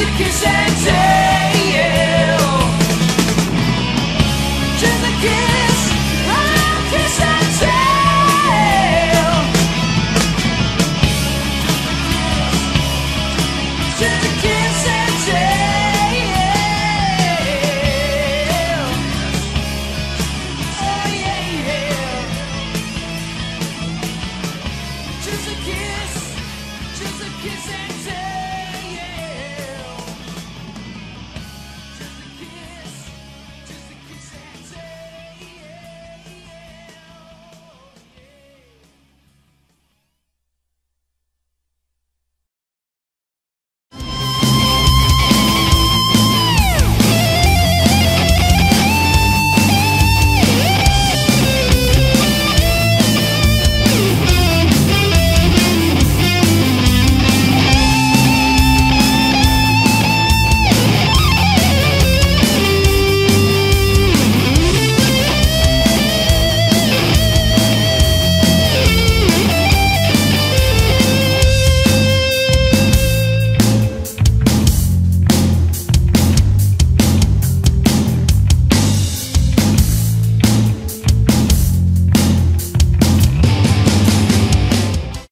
You're